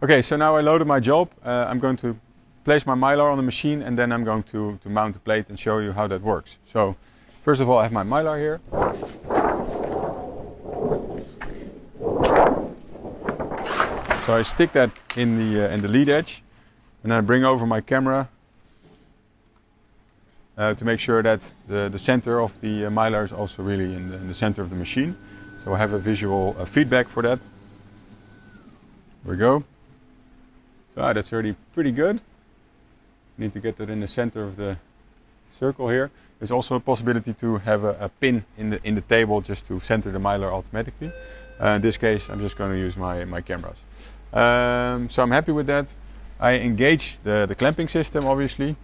Okay, so now I loaded my job. Uh, I'm going to place my mylar on the machine and then I'm going to, to mount the plate and show you how that works. So first of all I have my mylar here. So I stick that in the, uh, in the lead edge and then I bring over my camera uh, to make sure that the, the center of the uh, mylar is also really in the, in the, center of the machine. So I have a visual uh, feedback for that. There we go. So that's already pretty good. Need to get that in the center of the circle here. There's also a possibility to have a, a pin in the in the table just to center the mylar automatically. Uh, in this case, I'm just going to use my my cameras. Um, so I'm happy with that. I engage the, the clamping system obviously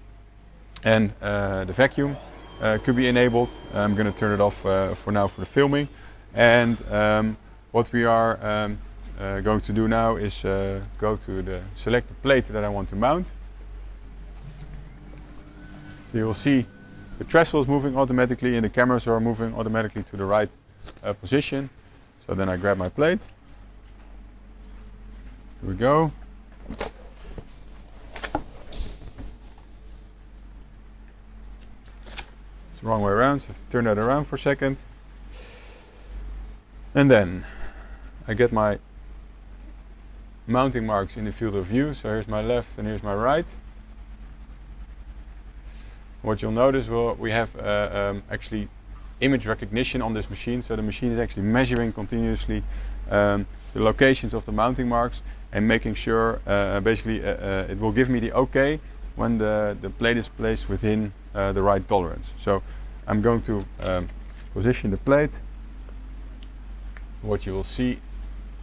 and uh, the vacuum uh, could be enabled. I'm going to turn it off uh, for now for the filming. And um, what we are um, uh, going to do now is uh, go to the select the plate that I want to mount. You will see the trestle is moving automatically and the cameras are moving automatically to the right uh, position. So then I grab my plate. Here we go. It's the wrong way around, so turn that around for a second. And then I get my mounting marks in the field of view. So here's my left and here's my right. What you'll notice, well, we have uh, um, actually image recognition on this machine. So the machine is actually measuring continuously um, the locations of the mounting marks and making sure, uh, basically, uh, uh it will give me the OK when the, the plate is placed within uh, the right tolerance. So I'm going to um, position the plate. What you will see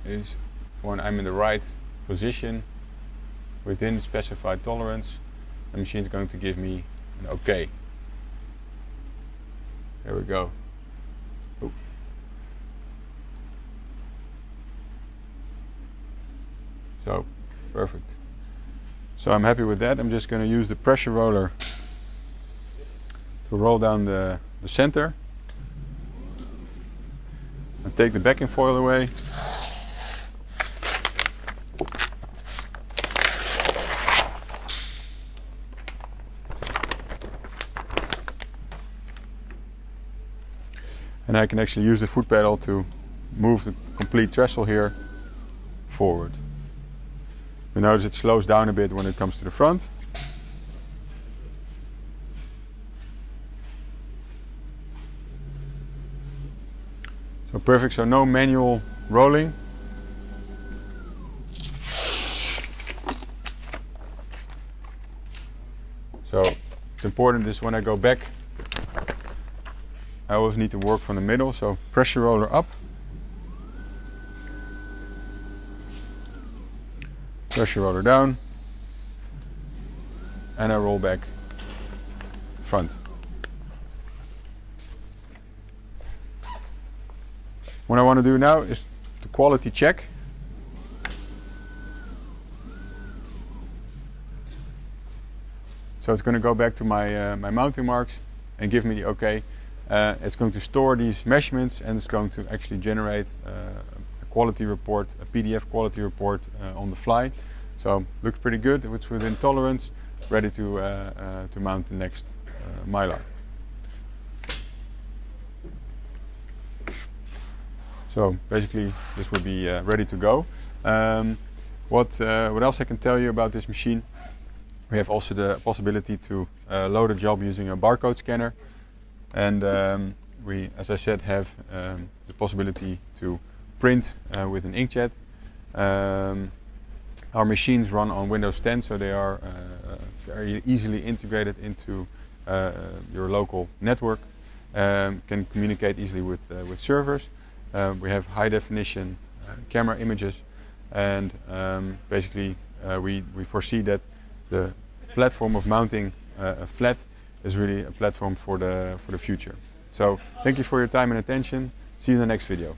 is when I'm in the right position within the specified tolerance, the machine is going to give me an OK. There we go. Ooh. So, perfect. So I'm happy with that. I'm just going to use the pressure roller to roll down the, the center. And take the backing foil away. And I can actually use the foot pedal to move the complete trestle here forward. You notice it slows down a bit when it comes to the front. So perfect, so no manual rolling. So it's important is when I go back I always need to work from the middle, so pressure roller up. Pressure roller down. And I roll back front. What I want to do now is the quality check. So it's going to go back to my, uh, my mounting marks and give me the okay. Uh, it's going to store these measurements and it's going to actually generate uh, a quality report, a PDF quality report uh, on the fly. So looks pretty good. It's within tolerance, ready to uh, uh, to mount the next uh, mylar. So basically, this will be ready to go. Um, what what else I can tell you about this machine? We have also the possibility to load a job using a barcode scanner. And um, we, as I said, have um, the possibility to print uh, with an inkjet. Um, our machines run on Windows 10, so they are uh, very easily integrated into uh, your local network. Um, can communicate easily with uh, with servers. Uh, we have high definition uh, camera images, and um, basically we we foresee that the platform of mounting a flat is really a platform for the, for the future. So thank you for your time and attention. See you in the next video.